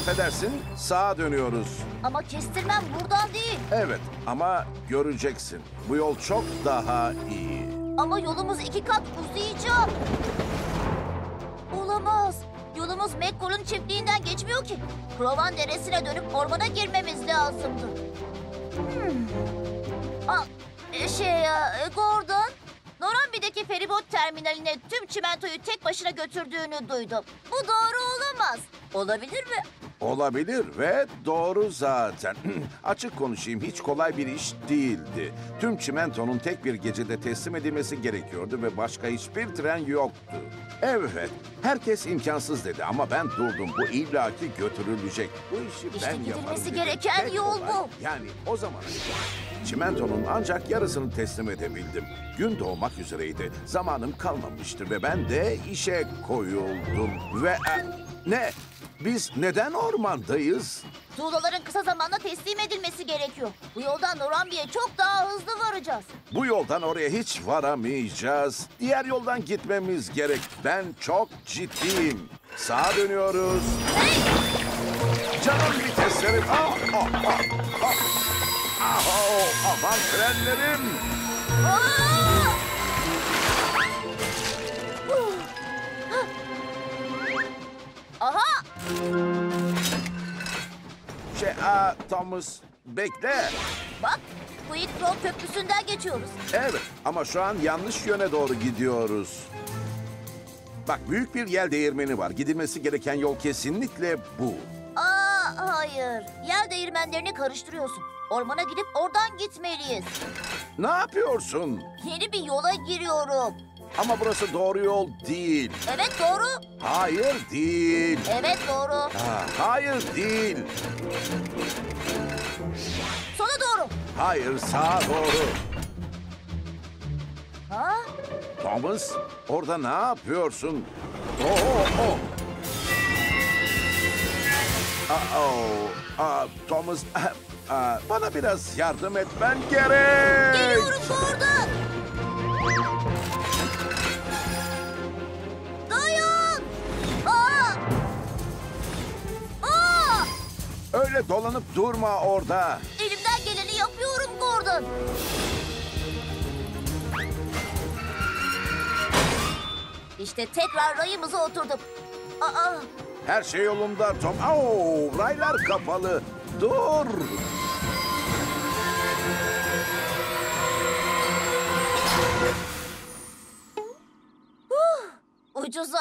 affedersin sağa dönüyoruz. Ama kestirmem buradan değil. Evet ama göreceksin. Bu yol çok daha iyi. Ama yolumuz iki kat uzayacak. Olamaz. Yolumuz McCall'un çiftliğinden geçmiyor ki. Krovan Deresi'ne dönüp ormana girmemiz lazımdı. Hmm. Aa, e, şey ya, e, Gordon. Norambi'deki feribot terminaline tüm çimentoyu tek başına götürdüğünü duydum. Bu doğru olamaz. Olabilir mi? Olabilir ve doğru zaten. Açık konuşayım hiç kolay bir iş değildi. Tüm çimentonun tek bir gecede teslim edilmesi gerekiyordu ve başka hiçbir tren yoktu. Evet, herkes imkansız dedi ama ben durdum. Bu illaki götürülecek. Bu işi İşte ben gidilmesi yaparım. dedim. gereken Tek yol bu. Yani o zaman çimentonun ancak yarısını teslim edebildim. Gün doğmak üzereydi. Zamanım kalmamıştı ve ben de işe koyuldum. Ve e, ne? Biz neden ormandayız? Tuğlaların kısa zamanda teslim edilmesi gerekiyor. Bu yoldan Norambi'ye çok daha hızlı varacağız. Bu yoldan oraya hiç varamayacağız. Diğer yoldan gitmemiz gerek. Ben çok ciddiyim. Sağa dönüyoruz. Canım viteslerim. Ah, ah, ah, ah. Ah, oh, aman frenlerim. Aa! Aha! Şey, aa, Thomas bekle. Bak, Quickrow Köprüsü'nden geçiyoruz. Evet ama şu an yanlış yöne doğru gidiyoruz. Bak büyük bir yel değirmeni var. Gidilmesi gereken yol kesinlikle bu. Aa, hayır. Yer değirmenlerini karıştırıyorsun. Ormana gidip oradan gitmeliyiz. Ne yapıyorsun? Yeni bir yola giriyorum. Ama burası doğru yol değil. Evet doğru. Hayır değil. Evet doğru. Ha, hayır değil. Sola doğru. Hayır sağa doğru. Ha? Thomas orada ne yapıyorsun? Oo, oh. Aa, oh. Aa, Thomas aa, bana biraz yardım etmen gerek. Geliyorum Gordon. Öyle dolanıp durma orada. Elimden geleni yapıyorum Gordon. İşte tekrar rayımıza oturduk. Aa, Her şey yolunda Tom. Oo, raylar kapalı. Dur. ucuza